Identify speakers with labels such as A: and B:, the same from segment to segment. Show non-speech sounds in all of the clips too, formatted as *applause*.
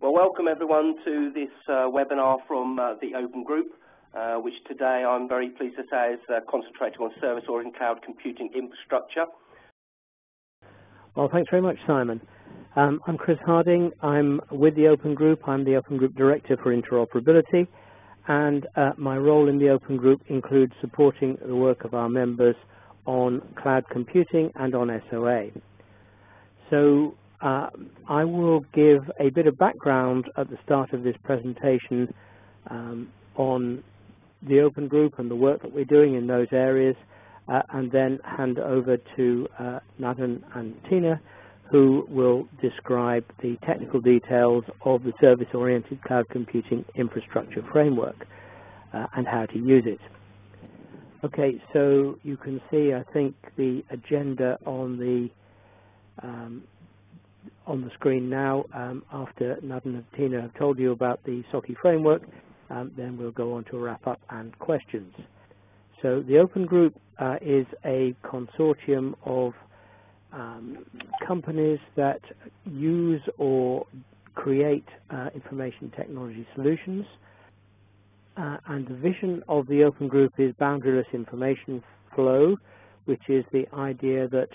A: Well, welcome everyone to this uh, webinar from uh, the Open Group, uh, which today I'm very pleased to say is uh, concentrating on service-oriented cloud computing infrastructure.
B: Well, thanks very much, Simon. Um, I'm Chris Harding. I'm with the Open Group. I'm the Open Group Director for Interoperability, and uh, my role in the Open Group includes supporting the work of our members on cloud computing and on SOA. So uh, I will give a bit of background at the start of this presentation um, on the Open Group and the work that we're doing in those areas, uh, and then hand over to uh, Nadhan and Tina, who will describe the technical details of the service-oriented cloud computing infrastructure framework uh, and how to use it. Okay, so you can see, I think, the agenda on the um, on the screen now. Um, after Nadhan and Tina have told you about the SOCCI framework, um, then we'll go on to a wrap-up and questions. So the Open Group uh, is a consortium of um, companies that use or create uh, information technology solutions. Uh, and the vision of the Open Group is boundaryless information flow, which is the idea that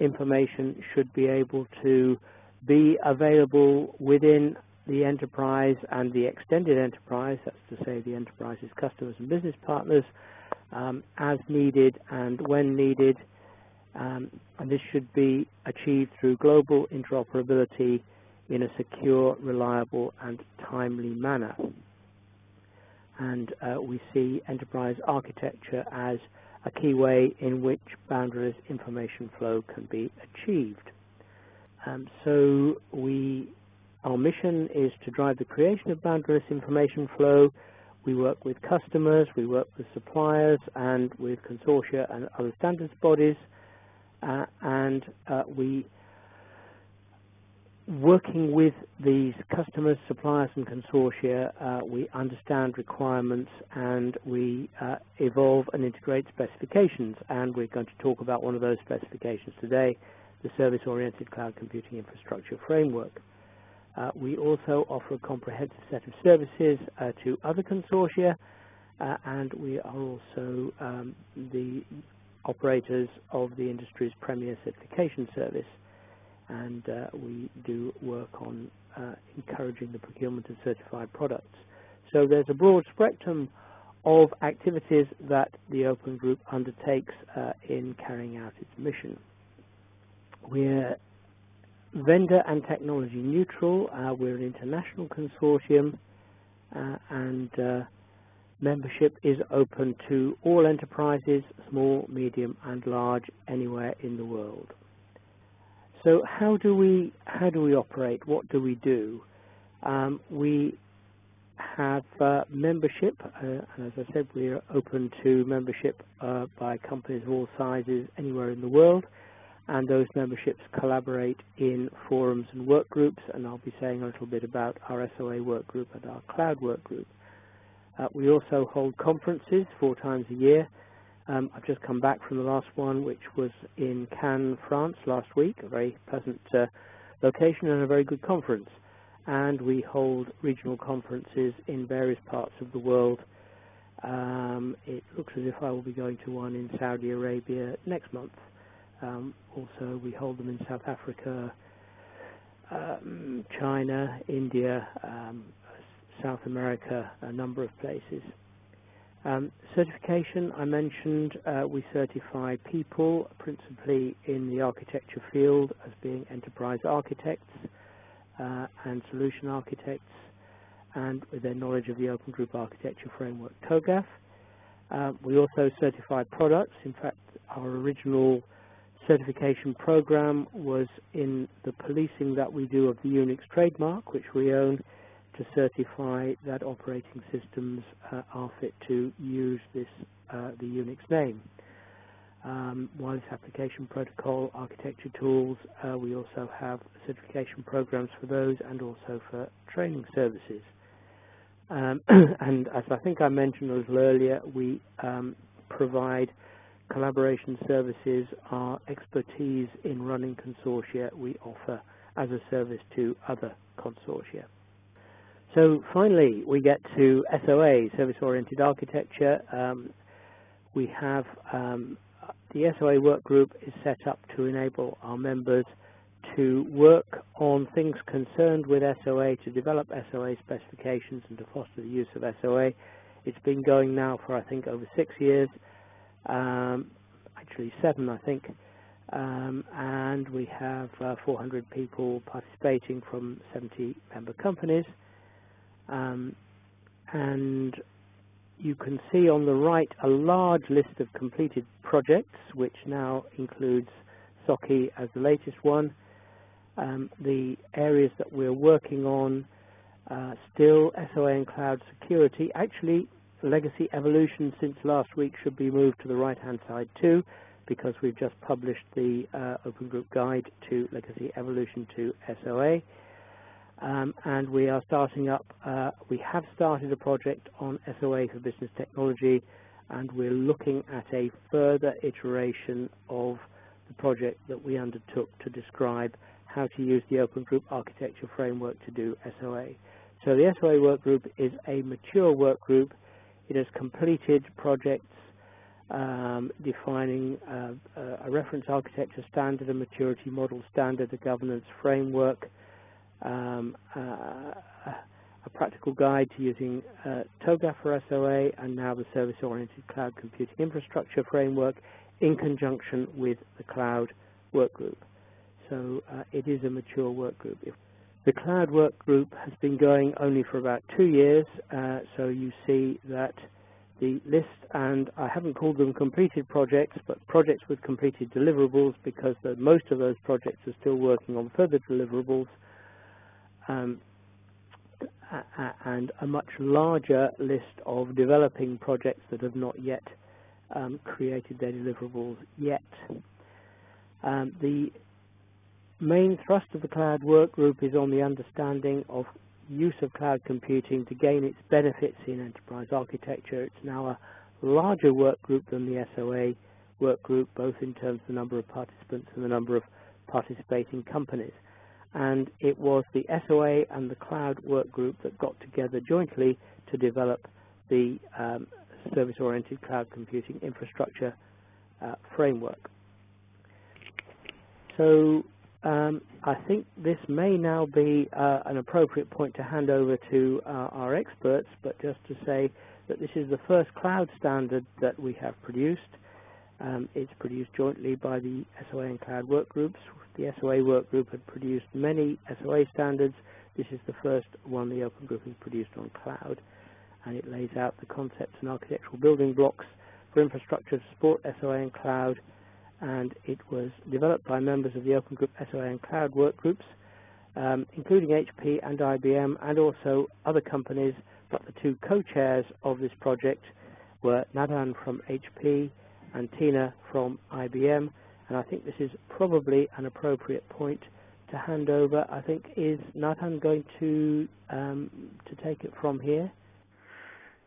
B: information should be able to be available within the enterprise and the extended enterprise, that's to say the enterprise's customers and business partners, um, as needed and when needed. Um, and this should be achieved through global interoperability in a secure, reliable, and timely manner. And uh, we see enterprise architecture as a key way in which boundaryless information flow can be achieved. Um, so we, our mission is to drive the creation of boundaryless information flow. We work with customers, we work with suppliers, and with consortia and other standards bodies, uh, and uh, we working with these customers, suppliers, and consortia, uh, we understand requirements and we uh, evolve and integrate specifications. And we're going to talk about one of those specifications today, the Service-Oriented Cloud Computing Infrastructure Framework. Uh, we also offer a comprehensive set of services uh, to other consortia, uh, and we are also um, the operators of the industry's premier certification service and uh, we do work on uh, encouraging the procurement of certified products. So there's a broad spectrum of activities that the Open Group undertakes uh, in carrying out its mission. We're vendor and technology neutral. Uh, we're an international consortium uh, and uh, membership is open to all enterprises, small, medium and large, anywhere in the world. So how do we how do we operate? What do we do? Um, we have uh, membership, uh, and as I said, we are open to membership uh, by companies of all sizes anywhere in the world, and those memberships collaborate in forums and work groups, and I'll be saying a little bit about our SOA work group and our cloud work group. Uh, we also hold conferences four times a year, um, I've just come back from the last one, which was in Cannes, France last week, a very pleasant uh, location and a very good conference. And we hold regional conferences in various parts of the world. Um, it looks as if I will be going to one in Saudi Arabia next month. Um, also, we hold them in South Africa, um, China, India, um, South America, a number of places. Um, certification, I mentioned, uh, we certify people principally in the architecture field as being enterprise architects uh, and solution architects and with their knowledge of the Open Group Architecture Framework, TOGAF. Uh, we also certify products. In fact, our original certification program was in the policing that we do of the Unix trademark, which we own, to certify that operating systems uh, are fit to use this uh, the Unix name. Um, wireless application protocol, architecture tools, uh, we also have certification programs for those and also for training services. Um, *clears throat* and as I think I mentioned a little earlier, we um, provide collaboration services, our expertise in running consortia we offer as a service to other consortia. So finally, we get to SOA, Service-Oriented Architecture. Um, we have um, the SOA work group is set up to enable our members to work on things concerned with SOA, to develop SOA specifications and to foster the use of SOA. It's been going now for, I think, over six years, um, actually seven, I think, um, and we have uh, 400 people participating from 70 member companies. Um, and you can see on the right a large list of completed projects, which now includes SOCCI as the latest one. Um, the areas that we're working on uh, still SOA and cloud security. Actually, legacy evolution since last week should be moved to the right-hand side too, because we've just published the uh, Open Group Guide to Legacy Evolution to SOA. Um, and we are starting up, uh, we have started a project on SOA for business technology, and we're looking at a further iteration of the project that we undertook to describe how to use the Open Group Architecture Framework to do SOA. So the SOA work group is a mature work group. It has completed projects um, defining uh, a reference architecture standard, a maturity model standard, a governance framework, um, uh, a practical guide to using uh, TOGAF for SOA, and now the Service-Oriented Cloud Computing Infrastructure Framework in conjunction with the Cloud Work Group. So uh, it is a mature work group. The Cloud Work Group has been going only for about two years, uh, so you see that the list, and I haven't called them completed projects, but projects with completed deliverables because the, most of those projects are still working on further deliverables, um, and a much larger list of developing projects that have not yet um, created their deliverables yet. Um, the main thrust of the cloud work group is on the understanding of use of cloud computing to gain its benefits in enterprise architecture. It's now a larger work group than the SOA work group, both in terms of the number of participants and the number of participating companies. And it was the SOA and the cloud work group that got together jointly to develop the um, service-oriented cloud computing infrastructure uh, framework. So um, I think this may now be uh, an appropriate point to hand over to uh, our experts, but just to say that this is the first cloud standard that we have produced. Um, it's produced jointly by the SOA and cloud work groups. The SOA work group had produced many SOA standards. This is the first one the Open Group has produced on cloud, and it lays out the concepts and architectural building blocks for infrastructure to support SOA and cloud and it was developed by members of the Open Group SOA and Cloud work groups, um, including HP and IBM and also other companies, but the two co-chairs of this project were Nadhan from HP and Tina from IBM, and I think this is probably an appropriate point to hand over. I think is Nadhan going to um, to take it from here?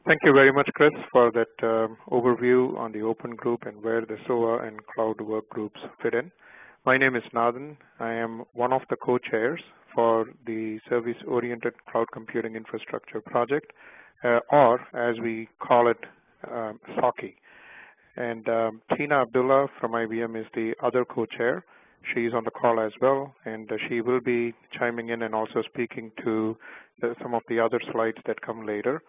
C: Thank you very much, Chris, for that um, overview on the open group and where the SOA and cloud work groups fit in. My name is Nadhan. I am one of the co-chairs for the Service-Oriented Cloud Computing Infrastructure Project, uh, or as we call it, um, SOCCI. And um, Tina Abdollah from IBM is the other co-chair. She's on the call as well, and uh, she will be chiming in and also speaking to the, some of the other slides that come later.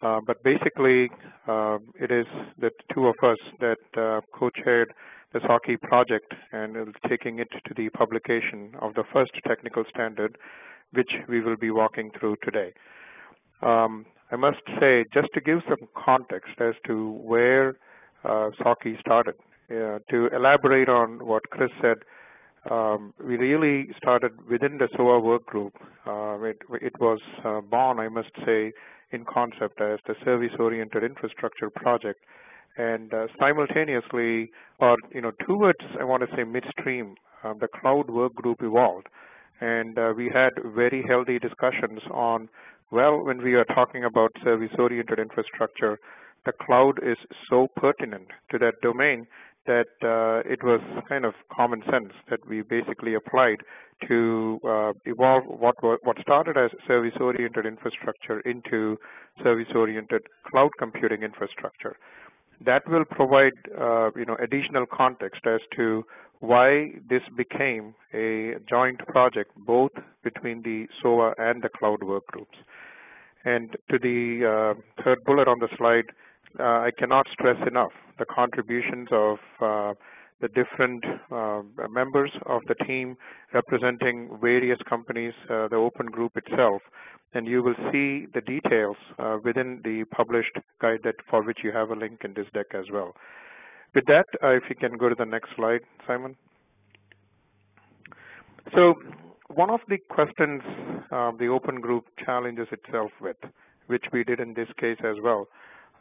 C: Uh, but basically, uh, it is the two of us that uh, co-chaired the SOCCI project and taking it to the publication of the first technical standard, which we will be walking through today. Um, I must say, just to give some context as to where uh, SOCCI started, uh, to elaborate on what Chris said, um, we really started within the SOA work group. Uh, it, it, was born, I must say, in concept as the service-oriented infrastructure project. And uh, simultaneously, or you know, towards I want to say midstream, uh, the cloud work group evolved, and uh, we had very healthy discussions on well, when we are talking about service-oriented infrastructure, the cloud is so pertinent to that domain that uh, it was kind of common sense that we basically applied to uh, evolve what what started as service-oriented infrastructure into service-oriented cloud computing infrastructure. That will provide uh, you know additional context as to why this became a joint project both between the SOA and the cloud work groups. And to the uh, third bullet on the slide, I cannot stress enough the contributions of uh, the different uh, members of the team representing various companies, uh, the open group itself, and you will see the details uh, within the published guide that for which you have a link in this deck as well. With that, uh, if you can go to the next slide, Simon. So one of the questions uh, the open group challenges itself with, which we did in this case as well,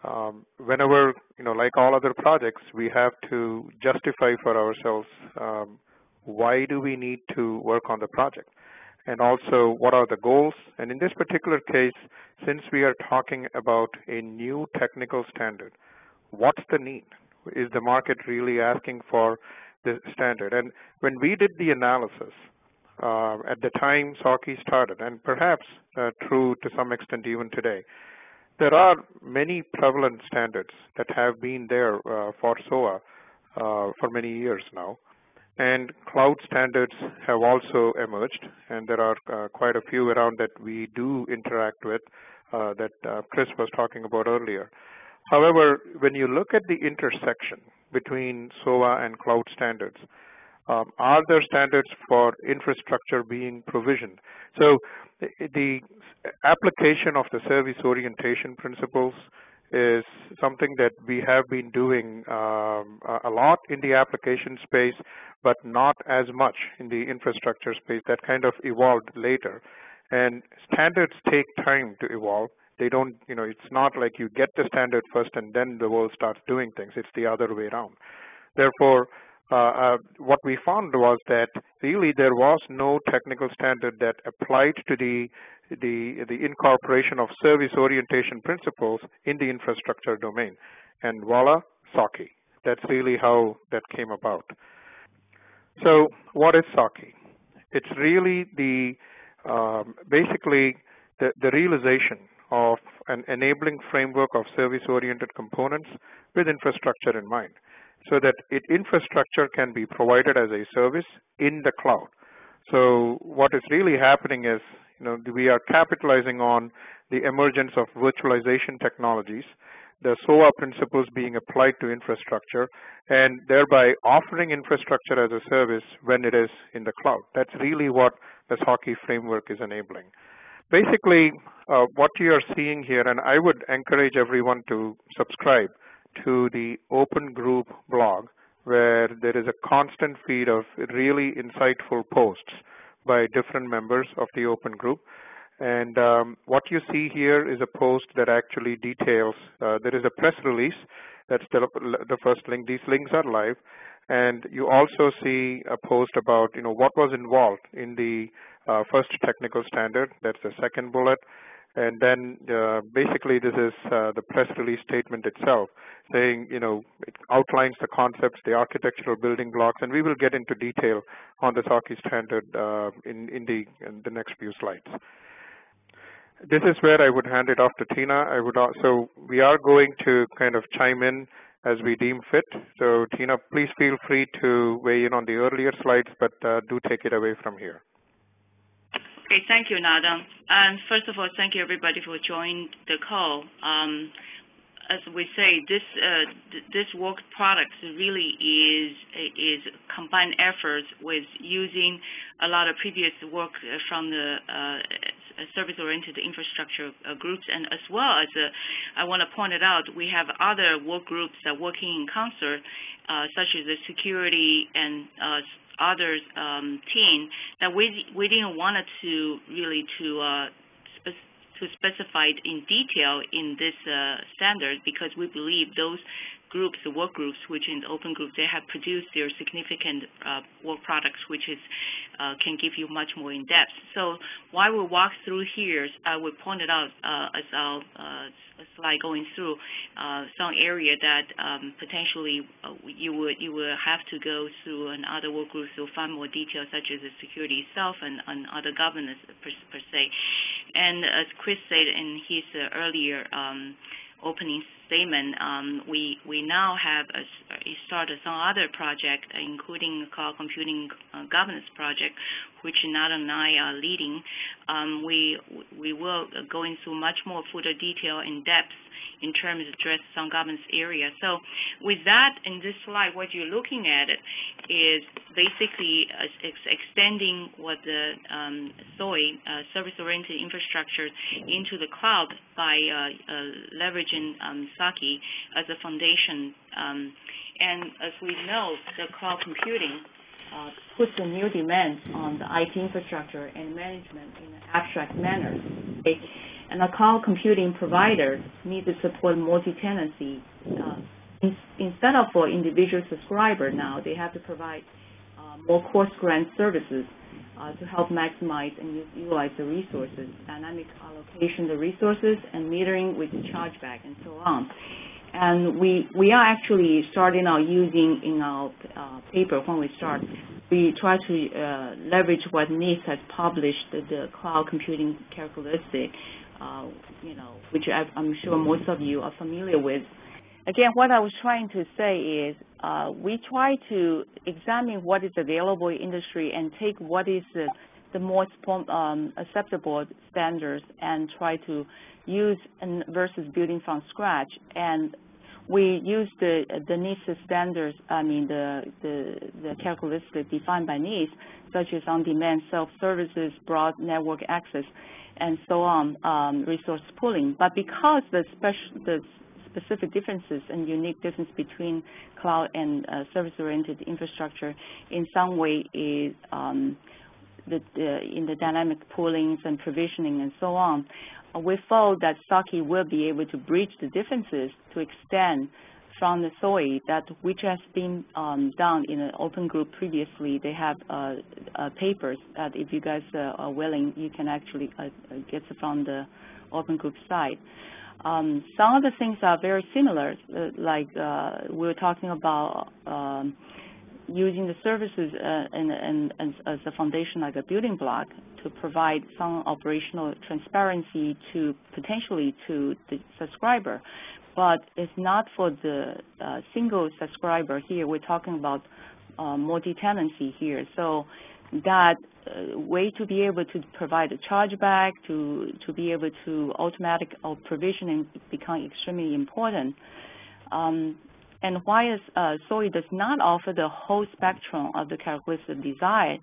C: um, whenever, you know, like all other projects, we have to justify for ourselves um, why do we need to work on the project and also what are the goals. And in this particular case, since we are talking about a new technical standard, what's the need? Is the market really asking for the standard? And when we did the analysis, uh, at the time SOCCI started, and perhaps uh, true to some extent even today, there are many prevalent standards that have been there uh, for SOA uh, for many years now. And cloud standards have also emerged, and there are uh, quite a few around that we do interact with uh, that uh, Chris was talking about earlier. However, when you look at the intersection between SOA and cloud standards, um, are there standards for infrastructure being provisioned? So the application of the service orientation principles is something that we have been doing um, a lot in the application space, but not as much in the infrastructure space. That kind of evolved later. And standards take time to evolve. They don't, you know, it's not like you get the standard first and then the world starts doing things. It's the other way around. Therefore, uh, uh, what we found was that really there was no technical standard that applied to the the, the incorporation of service orientation principles in the infrastructure domain. And voila, SOCCI. That's really how that came about. So what is SOCCI? It's really the um, basically the, the realization of an enabling framework of service-oriented components with infrastructure in mind so that it, infrastructure can be provided as a service in the cloud. So what is really happening is, you know, we are capitalizing on the emergence of virtualization technologies, the SOA principles being applied to infrastructure, and thereby offering infrastructure as a service when it is in the cloud. That's really what the SOCCI framework is enabling. Basically, uh, what you are seeing here, and I would encourage everyone to subscribe to the open group blog where there is a constant feed of really insightful posts by different members of the open group. And um, what you see here is a post that actually details, uh, there is a press release, that's the, the first link. These links are live. And you also see a post about, you know, what was involved in the uh, first technical standard. That's the second bullet. And then uh, basically this is uh, the press release statement itself saying, you know, it outlines the concepts, the architectural building blocks, and we will get into detail on the SOCCI standard uh, in, in, the, in the next few slides. This is where I would hand it off to Tina. I would also, we are going to kind of chime in as we deem fit. So Tina, please feel free to weigh in on the earlier slides, but uh, do take it away from here.
D: Okay, thank you, Nadhan. And first of all, thank you everybody for joining the call. Um, as we say, this uh, this work product really is is combined efforts with using a lot of previous work from the uh, service-oriented infrastructure uh, groups, and as well as uh, I want to point it out, we have other work groups that are working in concert, uh, such as the security and others um, team that we we didn't want to really to uh, spe to specify it in detail in this uh, standard because we believe those groups, the work groups, which in the open group, they have produced their significant uh, work products, which is uh, can give you much more in depth. So while we walk through here, I will point it out uh, as I'll slide going through uh, some area that um, potentially uh, you would have to go through another work group to find more details, such as the security itself and, other governance per, per, se. And as Chris said in his uh, earlier um, opening statement, um, we now have started some other project, including cloud computing uh, governance project, which Nadhan and I are leading. Um, we we will go into much more further detail in depth in terms of address some governance area. So with that, in this slide, what you're looking at is basically extending what the um, SOI, uh, service-oriented infrastructure, into the cloud by uh, uh leveraging um, SOCCI as a foundation. Um, and as we know, the cloud computing uh, puts a new demand on the IT infrastructure and management in an abstract manner. And a cloud computing provider need to support multi-tenancy. Uh, in, instead of for individual subscriber now, they have to provide uh, more coarse-grained services uh, to help maximize and utilize the resources, dynamic allocation the resources, and metering with the chargeback and so on. And we we are actually starting out using in our uh, paper when we start, we try to uh, leverage what NIST has published, the, the cloud computing characteristic, uh, you know, which I'm sure most of you are familiar with. Again, what I was trying to say is uh, we try to examine what is available in industry and take what is the, the most um, acceptable standards and try to use versus building from scratch. And we use the the NIST standards, I mean the the, the characteristics defined by NIST, such as on-demand self-services, broad network access, and so on, um, resource pooling. But because the, special, the specific differences and unique difference between cloud and uh, service-oriented infrastructure in some way is um, the, the, in the dynamic poolings and provisioning and so on, we felt that SOCCI will be able to bridge the differences to extend from the SOI that which has been um, done in an open group previously. They have uh, uh, papers that if you guys uh, are willing, you can actually uh, uh, get from the open group side. Um, some of the things are very similar, uh, like we were talking about um, using the services and, and, and as a foundation, like a building block, to provide some operational transparency to potentially to the subscriber but it's not for the uh, single subscriber here. We're talking about uh, multi-tenancy here. So that uh, way to be able to provide a chargeback, to, to be able to automatic provisioning become extremely important. Um, and why is, uh, does not offer the whole spectrum of the characteristic desired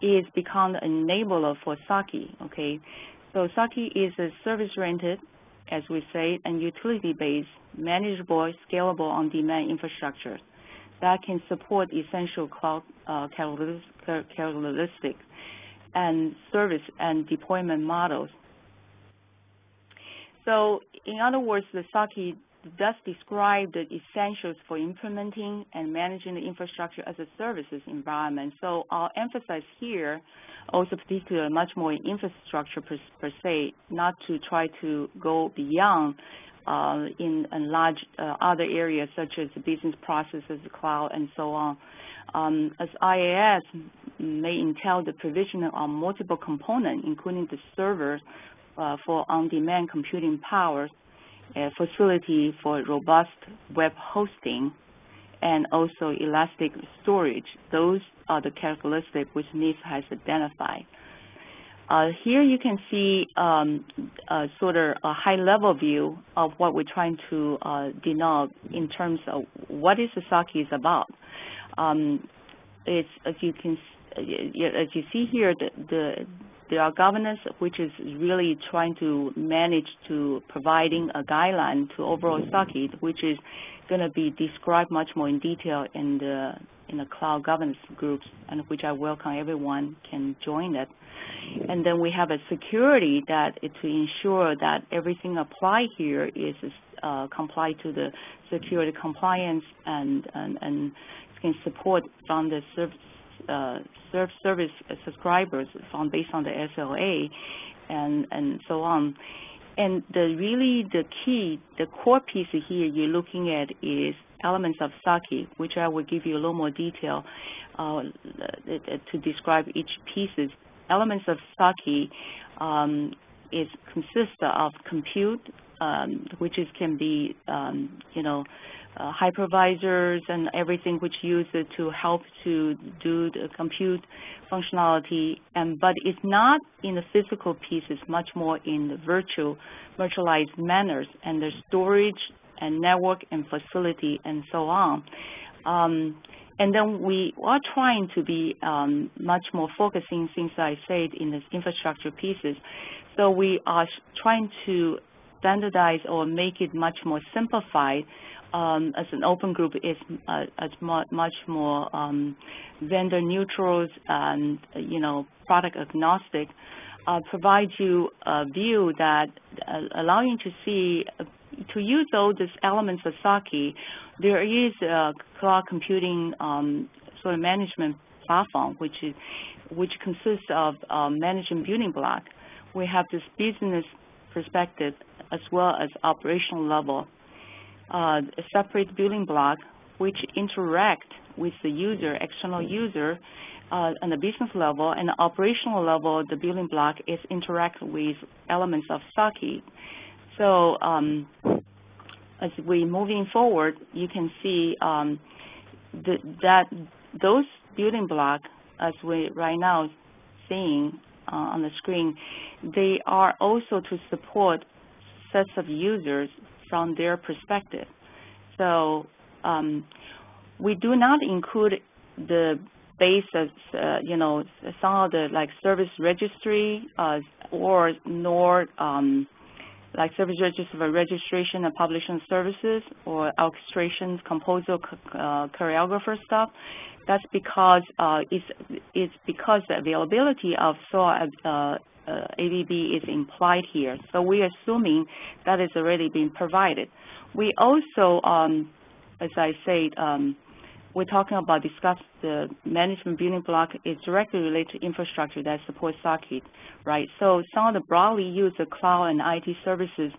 D: is become an enabler for SOCCI, okay? So SOCCI is a service-oriented as we say, and utility-based, manageable, scalable on-demand infrastructure that can support essential cloud uh, characteristics and service and deployment models. So in other words, the SOCCI does describe the essentials for implementing and managing the infrastructure as a services environment. So I'll emphasize here also particularly much more in infrastructure per, per se, not to try to go beyond uh, in, large uh, other areas such as business processes, the cloud, and so on. Um, as IaaS may entail the provision of multiple components, including the server uh, for on-demand computing power, a facility for robust web hosting, and also elastic storage. Those are the characteristics which NIST has identified. Uh, here you can see um, a sort of a high-level view of what we're trying to uh, denote in terms of what is the SOCCI is about. Um, it's as you can as you see here, the, the there are governance which is really trying to manage to providing a guideline to overall SOCCI, which is going to be described much more in detail in the in the cloud governance groups, and which I welcome everyone can join it. And then we have a security that it to ensure that everything applied here is uh, comply to the security compliance and and, and can support from the service uh, service subscribers based on the SLA and and so on. And the really the key, the core piece here you're looking at is elements of SOCCI, which I will give you a little more detail uh, to describe each pieces. Elements of SOCCI um, is consists of compute, um, which is can be um, you know uh, hypervisors and everything which use it to help to do the compute functionality. And but it's not in the physical pieces, much more in the virtual, virtualized manners and the storage and network and facility and so on. Um, and then we are trying to be um, much more focusing, since I said, in the infrastructure pieces. So we are trying to standardize or make it much more simplified um, as an open group is uh, as much more um, vendor neutral and you know product agnostic. Uh, provide you a view that uh, allow you to see uh, to use all these elements of SOCCI. There is a cloud computing um, sort of management platform which is which consists of um, managing building block. We have this business perspective as well as operational level uh, separate building block which interact with the user, external user, uh, on the business level and the operational level, the building block is interact with elements of SOCCI. So um, as we moving forward, you can see um, that those building block, as we right now seeing uh, on the screen, they are also to support sets of users from their perspective. So um, we do not include the basis, uh, you know, some of the like service registry uh, or nor um, like service registry for registration and publishing services or orchestration, composer, uh, choreographer stuff. That's because uh, it's it's because the availability of SOA uh, uh, ABB is implied here. So we're assuming that is already being provided. We also, um, as I said, um, we're talking about discuss the management building block is directly related to infrastructure that supports SOCCI, right? So some of the broadly used cloud and IT services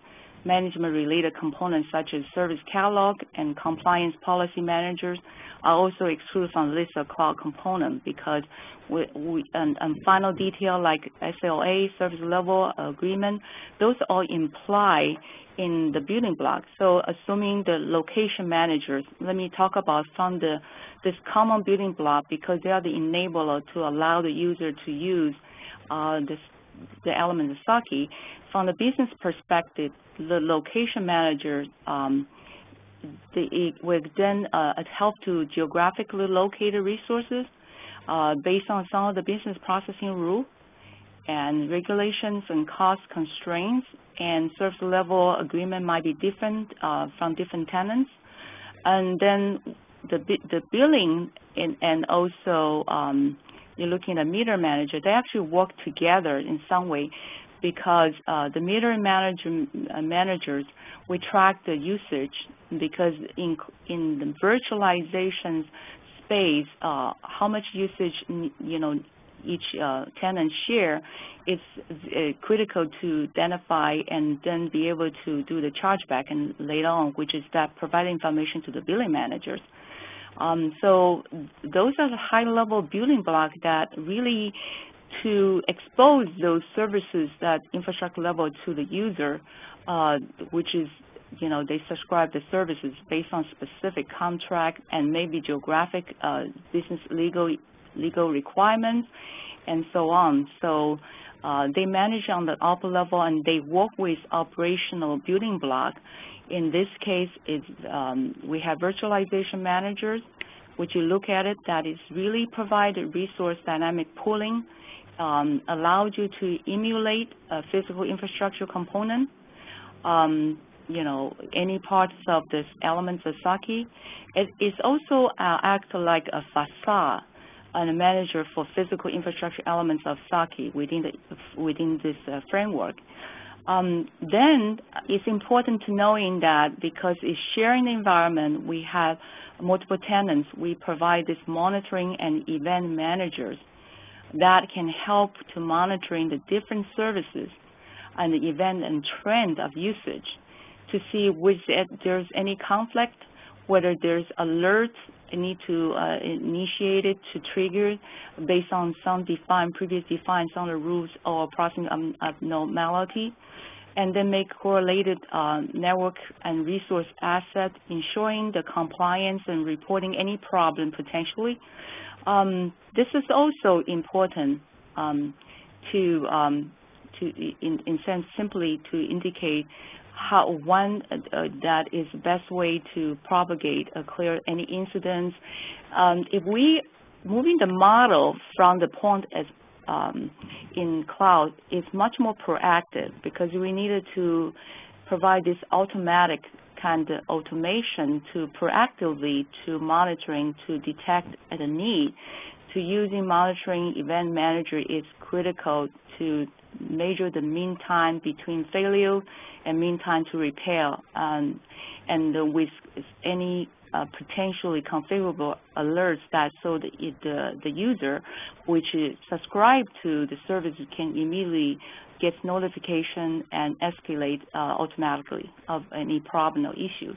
D: management-related components such as service catalog and compliance policy managers are also excluded from the list of cloud components because we, we and, and, final detail like SLA, service level agreement, those all imply in the building blocks. So assuming the location managers, let me talk about from the this common building block because they are the enabler to allow the user to use uh, this, the element of SOCCI. From the business perspective, the location manager um, the, it would then uh, help to geographically locate the resources uh, based on some of the business processing rules and regulations and cost constraints and service level agreement might be different uh, from different tenants. And then the, the billing and, and also um, you're looking at meter manager, they actually work together in some way because uh, the meter manager, uh, managers, we track the usage because in, in the virtualization space, uh, how much usage, you know, each uh, tenant share is uh, critical to identify and then be able to do the chargeback and later on, which is that provide information to the billing managers. Um, so those are the high-level building blocks that really to expose those services that infrastructure level to the user, uh, which is, you know, they subscribe the services based on specific contract and maybe geographic uh, business legal legal requirements and so on. So uh, they manage on the upper level and they work with operational building block. In this case, um, we have virtualization managers, which you look at it, that is really provide resource dynamic pooling um, allows you to emulate a physical infrastructure component, um, you know, any parts of this elements of SOCCI. It is also uh, act like a facade and a manager for physical infrastructure elements of SOCCI within, the, within this uh, framework. Um, then it's important to knowing that because it's sharing the environment, we have multiple tenants, we provide this monitoring and event managers that can help to monitoring the different services and the event and trend of usage to see if there's any conflict, whether there's alerts need to uh, initiate it to trigger based on some defined, previous defined some of the rules or processing abnormality, and then make correlated uh, network and resource assets, ensuring the compliance and reporting any problem potentially. Um, this is also important um, to, um, to in, in sense, simply to indicate how one uh, that is best way to propagate or clear any incidents. Um, if we moving the model from the point as um, in cloud is much more proactive because we needed to provide this automatic kind of automation to proactively to monitoring to detect a need to using monitoring event manager is critical to measure the mean time between failure and mean time to repair. Um, and with any uh, potentially configurable alerts that so the, the, the user which is subscribed to the service can immediately get notification and escalate uh, automatically of any problem or issues.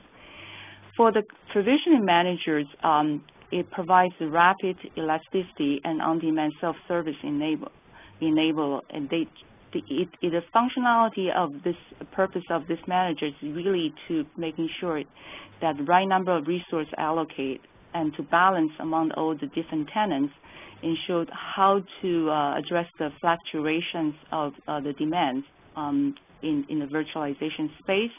D: For the provisioning managers, um, it provides rapid elasticity and on-demand self-service enable, enable and they the, it, it, the functionality of this purpose of this manager is really to making sure that the right number of resources allocate and to balance among all the different tenants ensure how to uh, address the fluctuations of uh, the demands um, in, in the virtualization space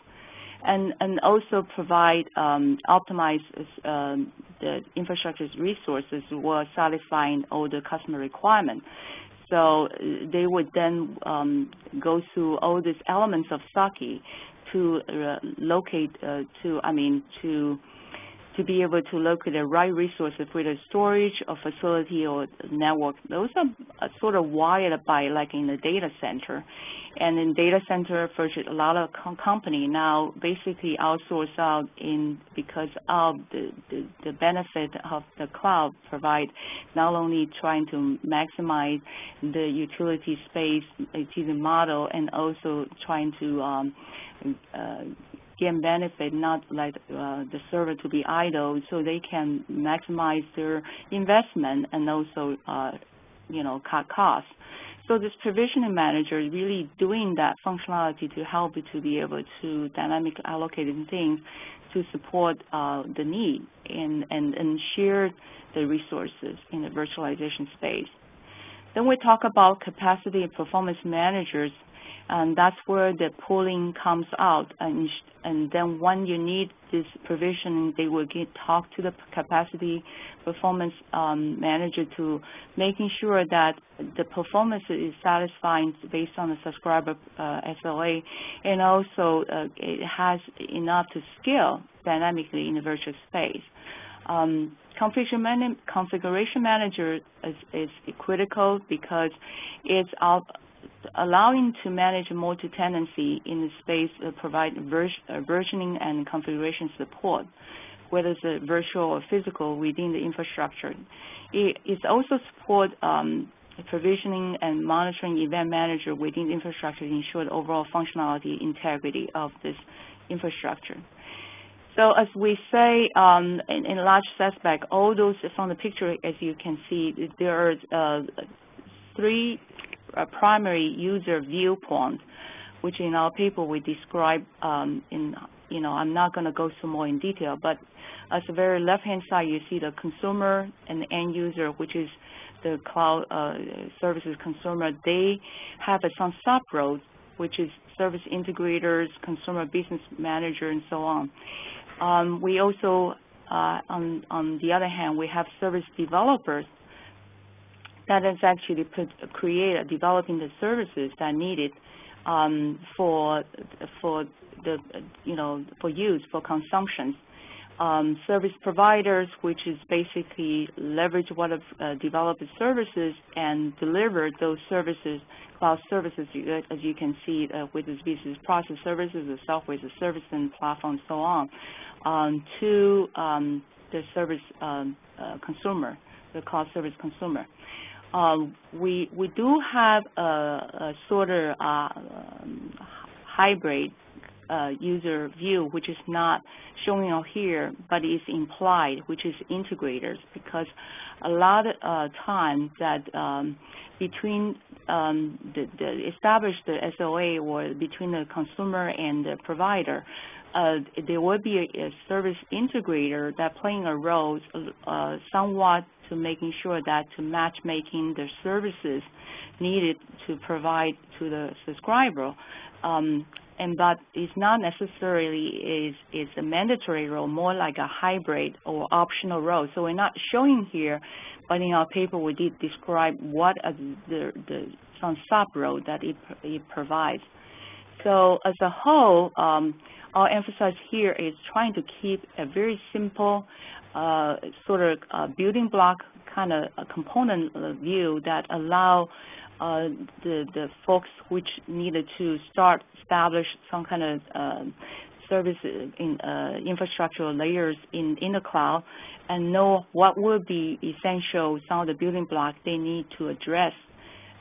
D: and, and also provide um, optimize um, the infrastructure's resources while satisfying all the customer requirements. So uh, they would then um, go through all these elements of SASE to uh, locate, uh, to I mean, to to be able to locate the right resources for the storage or facility or network. Those are sort of wired by like in the data center. And in data center, for a lot of com company now basically outsource out in because of the, the, the benefit of the cloud provide not only trying to maximize the utility space utility model and also trying to um, uh, gain benefit, not let uh, the server to be idle, so they can maximize their investment and also, uh, you know, cut costs. So this provisioning manager is really doing that functionality to help you to be able to dynamically allocate things to support uh, the need and, and, and share the resources in the virtualization space. Then we talk about capacity and performance managers and that's where the pooling comes out. And, and then when you need this provisioning, they will get talk to the capacity performance um, manager to making sure that the performance is satisfying based on the subscriber uh, SLA, and also uh, it has enough to scale dynamically in the virtual space. Um, configuration, man configuration manager is, is, critical because it's out allowing to manage multi-tenancy in the space uh, provide ver versioning and configuration support, whether it's virtual or physical within the infrastructure. It, it also support um, provisioning and monitoring event manager within the infrastructure to ensure the overall functionality integrity of this infrastructure. So as we say um, in, in, large aspect, all those from the picture, as you can see, there are uh, three a primary user viewpoints, which in our paper we describe um, in, you know, I'm not going to go through more in detail, but at the very left-hand side, you see the consumer and the end user, which is the cloud uh, services consumer. They have a, some sub-roles, which is service integrators, consumer business manager, and so on. Um, we also, uh, on, on the other hand, we have service developers that is actually put, create developing the services that needed um, for for the you know for use for consumption. Um, service providers, which is basically leverage what of uh, developed services and deliver those services, cloud services, as you can see uh, with this business process services, the software as a service and platform, so on, um, to um, the service um, uh, consumer, the cloud service consumer. um, we we do have a, a sort of uh, um, hybrid uh, user view, which is not showing out here, but is implied, which is integrators, because a lot of uh, time that um, between um, the, the established SOA or between the consumer and the provider, uh, there will be a, a, service integrator that playing a role uh, somewhat to making sure that to matchmaking the services needed to provide to the subscriber. Um, and but it's not necessarily is is a mandatory role, more like a hybrid or optional role. So we're not showing here, but in our paper we did describe what the the some sub role that it it provides. So as a whole, um, our emphasis here is trying to keep a very simple uh, sort of uh, building block kind of component view that allow uh, the the folks which needed to start establish some kind of uh, service in uh, infrastructure layers in in the cloud, and know what would be essential some of the building blocks they need to address,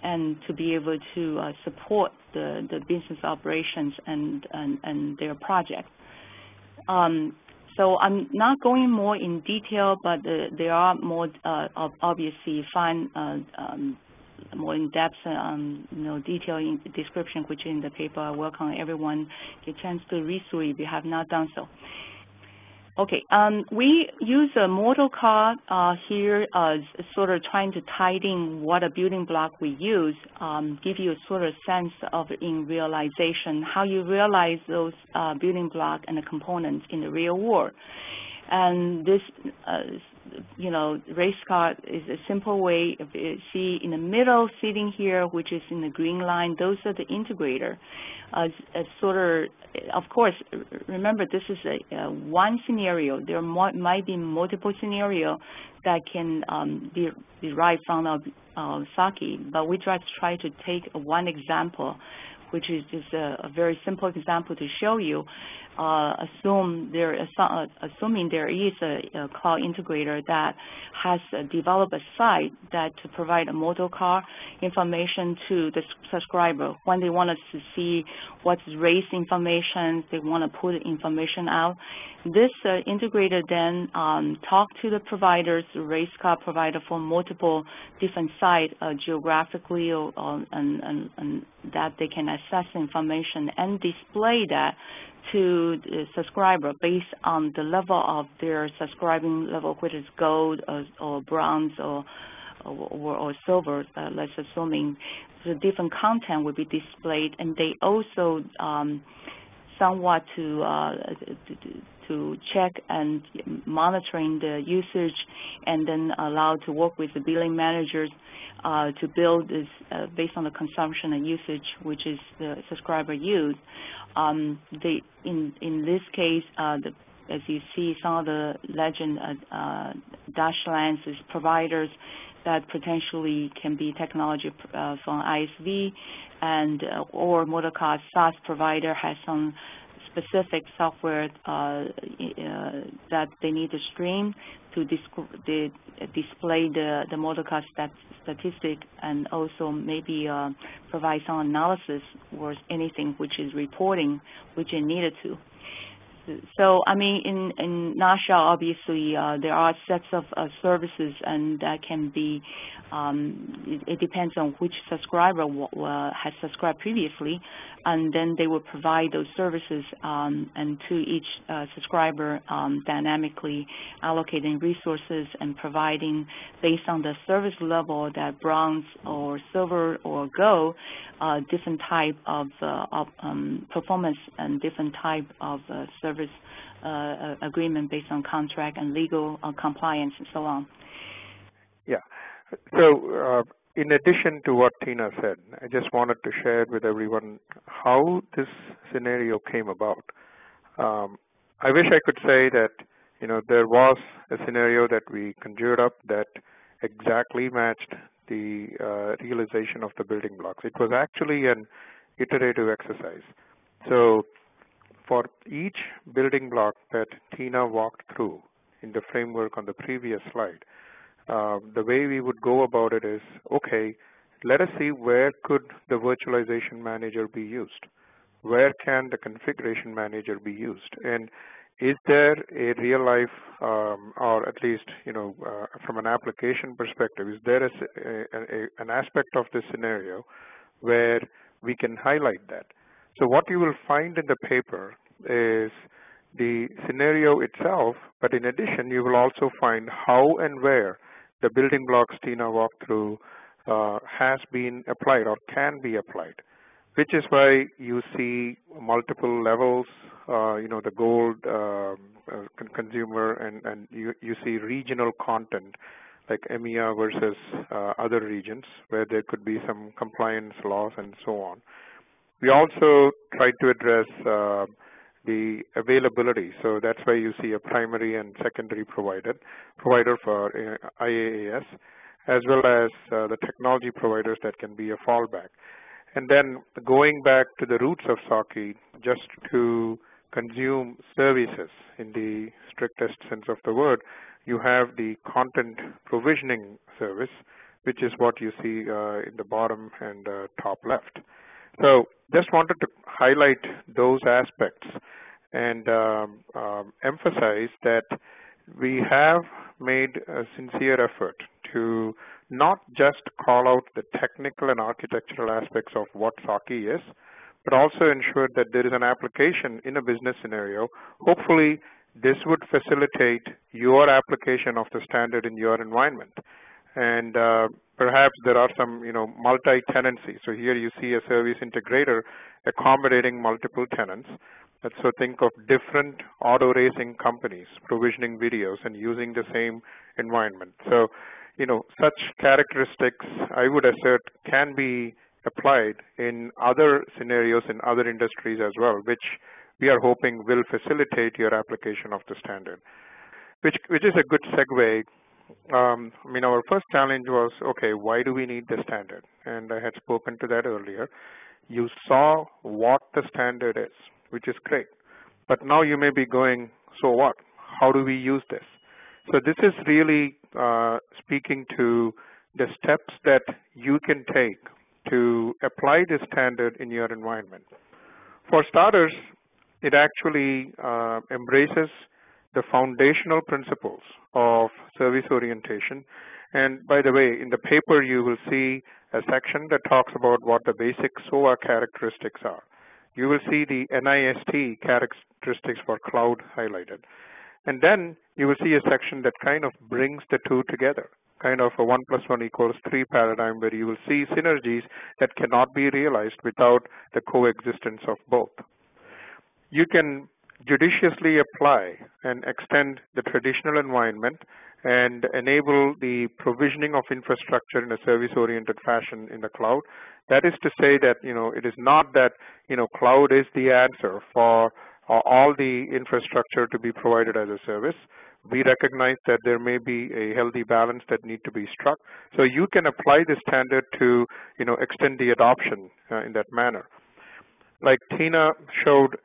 D: and to be able to uh, support the the business operations and and, and their projects. Um, so I'm not going more in detail, but uh, there are more uh, obviously fine uh, um, more in-depth, um, you know, detailed description, which in the paper. I welcome everyone get a chance to read through if you have not done so. Okay, um, we use a motorcar uh, here as sort of trying to tidying what a building block we use, um, give you a sort of sense of in realization, how you realize those uh, building block and the components in the real world. And this uh, you know, race car is a simple way of uh, see in the middle sitting here, which is in the green line, those are the integrator. Uh, a sort of, of course, remember this is a, a one scenario. There might be multiple scenario that can um, be derived from our uh, SOCCI, but we try to try to take one example, which is just a, a very simple example to show you uh, assume there is, uh, assuming there is a, a, cloud integrator that has developed a site that to provide a motorcar information to the subscriber when they want to see what's race information, they want to put information out. This uh, integrator then um, talk to the providers, race car provider for multiple different sites uh, geographically or, and, and, and that they can access information and display that to the subscriber based on the level of their subscribing level, whether it's gold or, or bronze or or, or silver, uh, let's assuming the different content will be displayed, and they also um, somewhat to, uh, to, check and monitoring the usage, and then allow to work with the billing managers uh, to build this uh, based on the consumption and usage, which is the subscriber use. Um, in in this case, uh, the, as you see, some of the legend uh, uh, dash lines is providers that potentially can be technology uh, from ISV and or motorcar SaaS provider has some specific software uh, uh, that they need to stream to the, display the, the motorcar stat statistic and also maybe uh, provide some analysis or anything which is reporting which is needed to. So, I mean, in, in nutshell, obviously, uh, there are sets of uh, services and that can be um, it, it, depends on which subscriber has subscribed previously, and then they will provide those services um, and to each uh, subscriber um, dynamically allocating resources and providing based on the service level that bronze or silver or gold, uh, different type of, uh, of um, performance and different type of uh, service uh, agreement based on contract and legal compliance and so on.
C: Yeah. So, uh, in addition to what Tina said, I just wanted to share with everyone how this scenario came about. Um, I wish I could say that you know there was a scenario that we conjured up that exactly matched the uh, realization of the building blocks. It was actually an iterative exercise. So for each building block that Tina walked through in the framework on the previous slide, uh, the way we would go about it is, okay, let us see where could the virtualization manager be used? Where can the configuration manager be used? And is there a real life, um, or at least, you know, uh, from an application perspective, is there a, a, a, an aspect of this scenario where we can highlight that? So what you will find in the paper is the scenario itself, but in addition, you will also find how and where the building blocks Tina walked through uh, has been applied or can be applied, which is why you see multiple levels, uh, you know, the gold uh, consumer, and, and you, you see regional content like EMEA versus uh, other regions where there could be some compliance laws and so on. We also tried to address uh, the availability. So that's why you see a primary and secondary provider, provider for uh, IaaS, as well as uh, the technology providers that can be a fallback. And then going back to the roots of SOCCI, just to consume services in the strictest sense of the word, you have the content provisioning service, which is what you see uh, in the bottom and uh, top left. So just wanted to highlight those aspects and um, um, emphasize that we have made a sincere effort to not just call out the technical and architectural aspects of what SOCCI is, but also ensure that there is an application in a business scenario. Hopefully, this would facilitate your application of the standard in your environment. And uh, perhaps there are some, you know, multi-tenancy. So here you see a service integrator accommodating multiple tenants. So think of different auto racing companies provisioning videos and using the same environment. So, you know, such characteristics I would assert can be applied in other scenarios in other industries as well, which we are hoping will facilitate your application of the standard. Which, which is a good segue. Um, I mean, our first challenge was, okay, why do we need the standard? And I had spoken to that earlier. You saw what the standard is which is great. But now you may be going, so what? How do we use this? So this is really uh, speaking to the steps that you can take to apply this standard in your environment. For starters, it actually uh, embraces the foundational principles of service orientation. And by the way, in the paper, you will see a section that talks about what the basic SOA characteristics are you will see the NIST characteristics for cloud highlighted. And then you will see a section that kind of brings the two together, kind of a 1 plus 1 equals 3 paradigm where you will see synergies that cannot be realized without the coexistence of both. You can judiciously apply and extend the traditional environment and enable the provisioning of infrastructure in a service-oriented fashion in the cloud. That is to say that, you know, it is not that, you know, cloud is the answer for all the infrastructure to be provided as a service. We recognize that there may be a healthy balance that need to be struck. So you can apply this standard to, you know, extend the adoption uh, in that manner. Like Tina showed,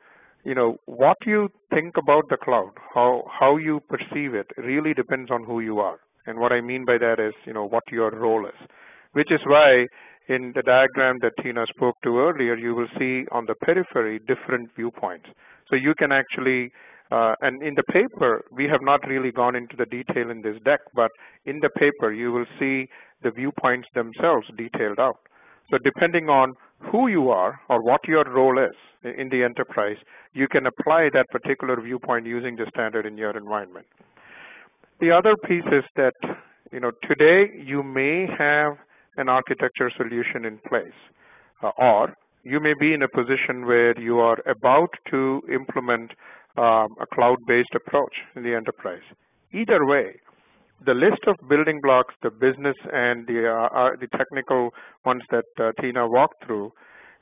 C: you know, what you think about the cloud, how, how you perceive it really depends on who you are. And what I mean by that is, you know, what your role is, which is why in the diagram that Tina spoke to earlier, you will see on the periphery different viewpoints. So you can actually, uh, and in the paper, we have not really gone into the detail in this deck, but in the paper, you will see the viewpoints themselves detailed out. So depending on who you are or what your role is in the enterprise, you can apply that particular viewpoint using the standard in your environment. The other piece is that, you know, today you may have an architecture solution in place, uh, or you may be in a position where you are about to implement um, a cloud-based approach in the enterprise. Either way, the list of building blocks, the business and the, uh, uh, the technical ones that uh, Tina walked through,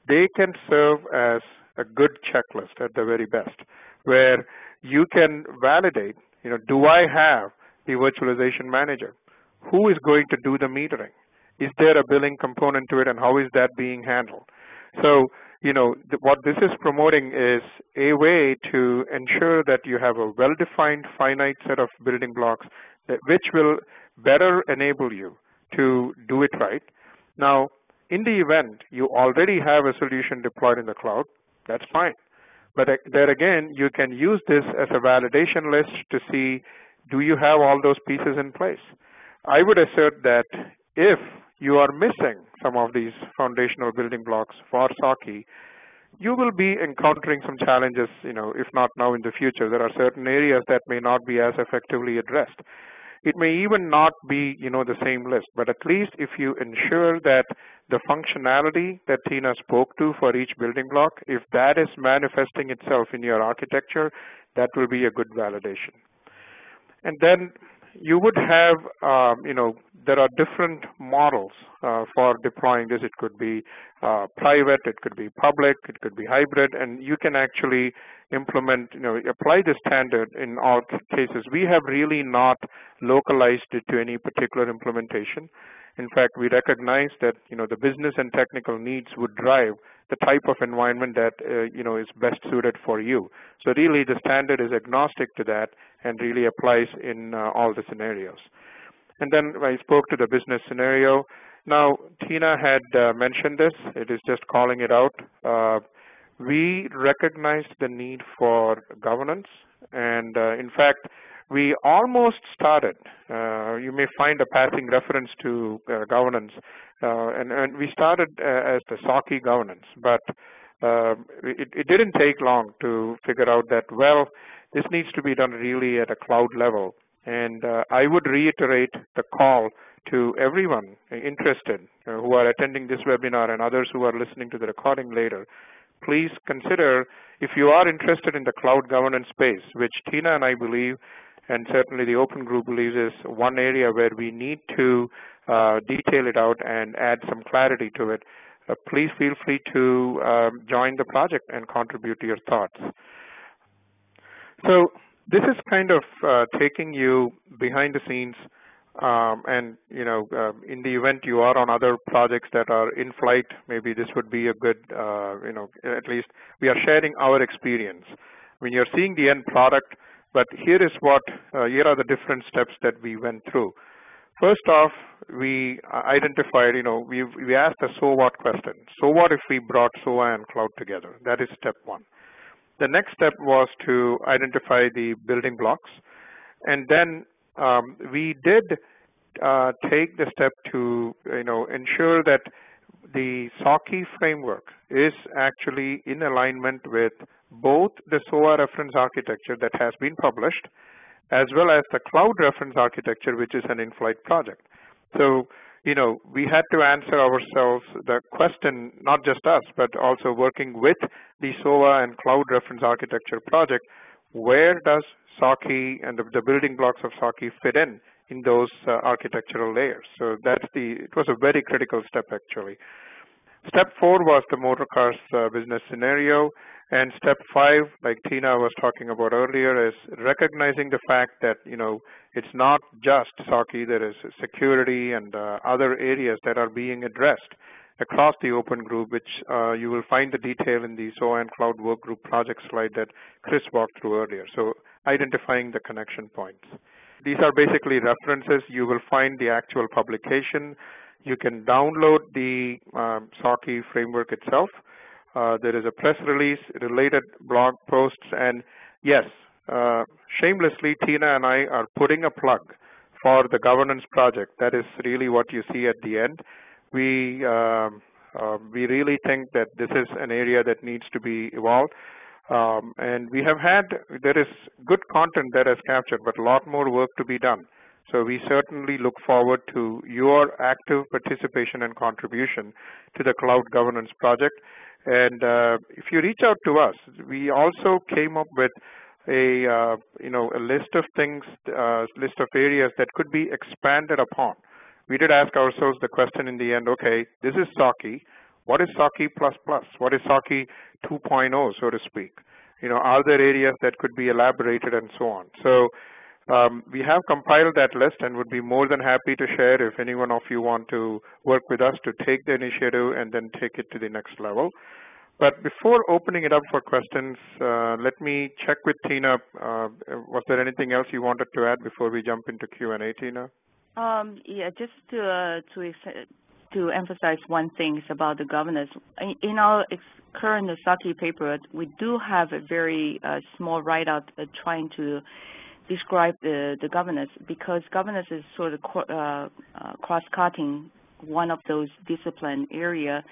C: they can serve as a good checklist at the very best, where you can validate, you know, do I have the virtualization manager? Who is going to do the metering? Is there a billing component to it and how is that being handled? So, you know, th what this is promoting is a way to ensure that you have a well-defined finite set of building blocks which will better enable you to do it right. Now, in the event you already have a solution deployed in the cloud, that's fine. But there again, you can use this as a validation list to see, do you have all those pieces in place? I would assert that if you are missing some of these foundational building blocks for SOCCI, you will be encountering some challenges, you know, if not now in the future. There are certain areas that may not be as effectively addressed. It may even not be, you know, the same list, but at least if you ensure that the functionality that Tina spoke to for each building block, if that is manifesting itself in your architecture, that will be a good validation. And then you would have, um, you know, there are different models uh, for deploying this. It could be uh, private, it could be public, it could be hybrid, and you can actually implement, you know, apply the standard in all cases. We have really not localized it to any particular implementation. In fact, we recognize that, you know, the business and technical needs would drive the type of environment that, uh, you know, is best suited for you. So really the standard is agnostic to that and really applies in uh, all the scenarios. And then I spoke to the business scenario. Now, Tina had uh, mentioned this. It is just calling it out. Uh, we recognized the need for governance. And uh, in fact, we almost started. Uh, you may find a passing reference to uh, governance. Uh, and, and, we started as the SOCCI governance. But it, it didn't take long to figure out that, well, this needs to be done really at a cloud level. And uh, I would reiterate the call to everyone interested uh, who are attending this webinar and others who are listening to the recording later. Please consider if you are interested in the cloud governance space, which Tina and I believe, and certainly the Open Group believes is one area where we need to uh, detail it out and add some clarity to it. Uh, please feel free to um, join the project and contribute your thoughts. So this is kind of uh, taking you behind the scenes um, and you know uh, in the event you are on other projects that are in flight maybe this would be a good uh, you know at least we are sharing our experience when you're seeing the end product but here is what uh, here are the different steps that we went through. First off we identified you know we we asked the so what question. So what if we brought SOA and cloud together? That is step one. The next step was to identify the building blocks. And then um, we did uh, take the step to you know, ensure that the SOCCI framework is actually in alignment with both the SOA reference architecture that has been published, as well as the cloud reference architecture, which is an in-flight project. So you know, we had to answer ourselves the question, not just us, but also working with the SOA and Cloud Reference Architecture project, where does SOCCI and the, the building blocks of SOCCI fit in in those uh, architectural layers? So that's the, it was a very critical step actually. Step four was the motorcars uh, business scenario. And step five, like Tina was talking about earlier, is recognizing the fact that, you know, it's not just SOCCI, there is security and uh, other areas that are being addressed across the open group, which uh, you will find the detail in the SOA and Cloud Workgroup project slide that Chris walked through earlier. So identifying the connection points. These are basically references. You will find the actual publication. You can download the um, SOCCI framework itself. Uh, there is a press release, related blog posts, and yes, uh, shamelessly, Tina and I are putting a plug for the governance project. That is really what you see at the end. We um, uh, we really think that this is an area that needs to be evolved. Um, and we have had, there is good content that has captured, but a lot more work to be done. So we certainly look forward to your active participation and contribution to the Cloud Governance Project. And uh, if you reach out to us, we also came up with a uh, you know a list of things, uh, list of areas that could be expanded upon. We did ask ourselves the question in the end. Okay, this is SOCCI. What is SOCCI plus plus? What is SOCCI 2.0, so to speak? You know, are there areas that could be elaborated and so on? So um, we have compiled that list and would be more than happy to share if anyone of you want to work with us to take the initiative and then take it to the next level. But before opening it up for questions, uh, let me check with Tina. Uh, was there anything else you wanted to add before we jump into Q&A, Tina?
D: Um, yeah, just to uh, to to emphasize one thing about the governance. In our current SOCCI paper, we do have a very uh, small write-out uh, trying to describe the, the governance because governance is sort of uh, uh, cross-cutting one of those discipline area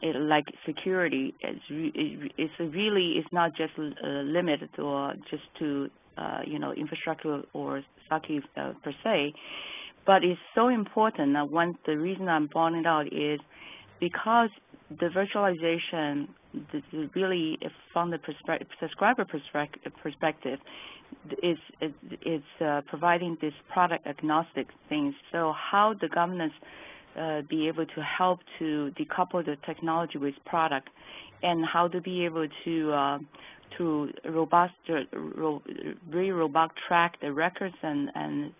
D: it, like security. It's, it's really it's not just uh, limited or just to uh, you know infrastructure or SOCCI uh, per se, but it's so important. Uh, one the reason I'm pointing out is because the virtualization the, really from the subscriber perspective is uh, providing this product agnostic things. So how the governance uh, be able to help to decouple the technology with product, and how to be able to uh, to robust, ro very robust track the records and and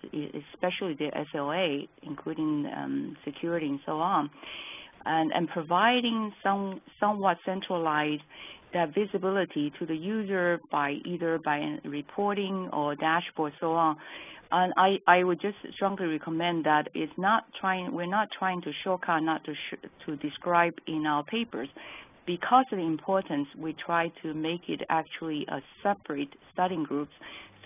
D: especially the SLA, including um, security and so on and, and providing some somewhat centralized that visibility to the user by either by reporting or dashboard so on. And I, I would just strongly recommend that it's not trying, we're not trying to shortcut, not to, to describe in our papers. Because of the importance, we try to make it actually a separate studying groups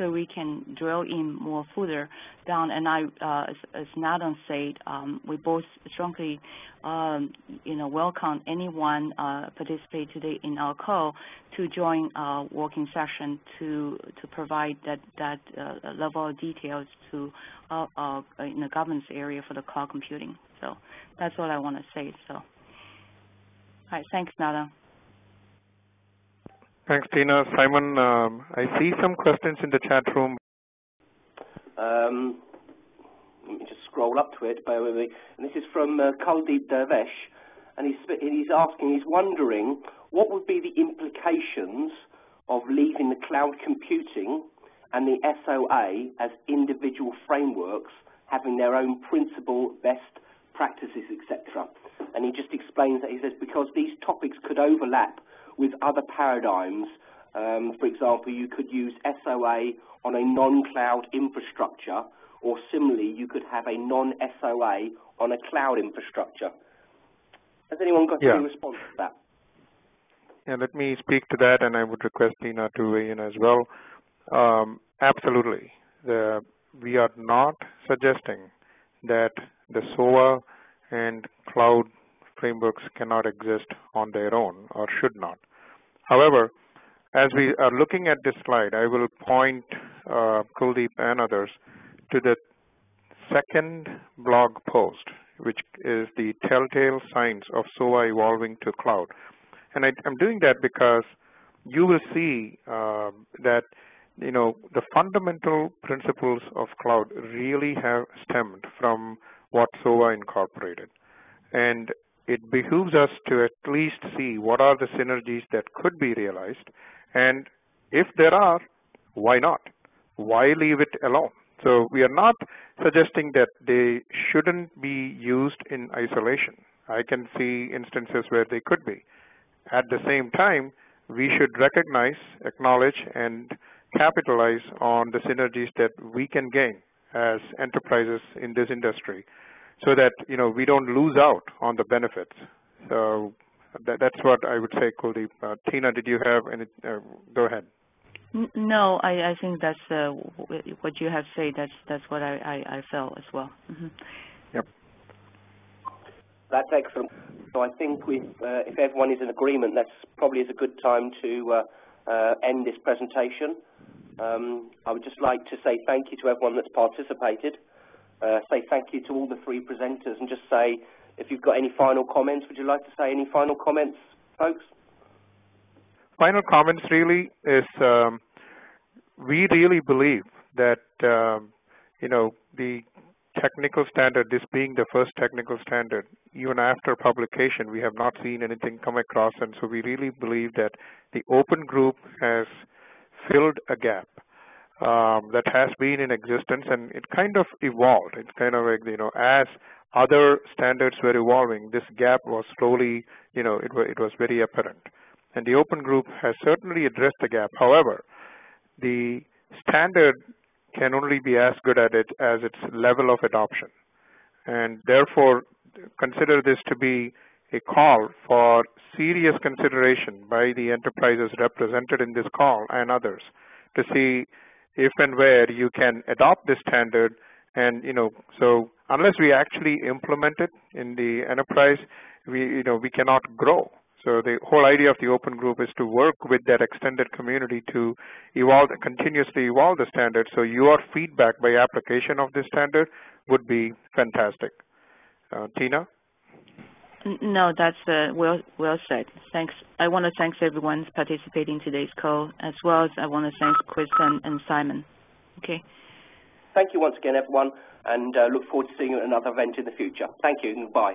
D: so we can drill in more further down. And I, uh, as, as Nadhan said, um, we both strongly, um, you know, welcome anyone uh, participate today in our call to join our working session to to provide that that uh, level of details to uh, uh, in the governance area for the cloud computing. So that's what I want to say. So, all right, thanks, Nadhan.
C: Thanks, Tina. Simon, um, I see some questions in the chat room.
A: Um, let me just scroll up to it, bear with me. And this is from uh, Kuldeep Dervesh, and he's, he's asking, he's wondering, what would be the implications of leaving the cloud computing and the SOA as individual frameworks having their own principle, best practices, etc. And he just explains that he says because these topics could overlap with other paradigms. Um, for example, you could use SOA on a non-cloud infrastructure, or similarly, you could have a non-SOA on a cloud infrastructure. Has anyone got
C: yeah.
A: any response to that?
C: Yeah, let me speak to that, and I would request Tina to weigh in as well. Um, absolutely. The, we are not suggesting that the SOA and cloud frameworks cannot exist on their own or should not. However, as we are looking at this slide, I will point uh, Kuldeep and others to the second blog post, which is the telltale signs of SOA evolving to cloud. And I, am doing that because you will see uh, that you know the fundamental principles of cloud really have stemmed from what SOA incorporated. And it behooves us to at least see what are the synergies that could be realized. And if there are, why not? Why leave it alone? So we are not suggesting that they shouldn't be used in isolation. I can see instances where they could be. At the same time, we should recognize, acknowledge, and capitalize on the synergies that we can gain as enterprises in this industry so that you know we don't lose out on the benefits. So that, that's what I would say, Kuldeep. Uh, Tina, did you have any? Uh, go ahead.
D: No, I, I think that's uh, what you have said. That's that's what I, I, I felt as well. Mm -hmm.
C: Yep.
A: That's excellent. So I think we, uh, if everyone is in agreement, that's probably is a good time to uh, uh, end this presentation. Um, I would just like to say thank you to everyone that's participated uh, say thank you to all the three presenters and just say if you've got any final comments, would you like to say any final comments, folks?
C: Final comments really is um, we really believe that um, you know the technical standard, this being the first technical standard, even after publication, we have not seen anything come across, and so we really believe that the open group has filled a gap um, that has been in existence and it kind of evolved. It's kind of like, you know, as other standards were evolving, this gap was slowly, you know, it, it was very apparent. and the open group has certainly addressed the gap. However, the standard can only be as good at it as its level of adoption. And therefore, consider this to be a call for serious consideration by the enterprises represented in this call and others to see if and where you can adopt this standard and you know so unless we actually implement it in the enterprise we you know we cannot grow so the whole idea of the open group is to work with that extended community to evolve, continuously evolve the standard. So your feedback by application of this standard would be fantastic. Uh, Tina?
D: No, that's uh, well well said. Thanks. I want to thank everyone participating in today's call, as well as I want to thank Chris and, and Simon. Okay.
A: Thank you once again, everyone, and uh, look forward to seeing you at another event in the future. Thank you and goodbye.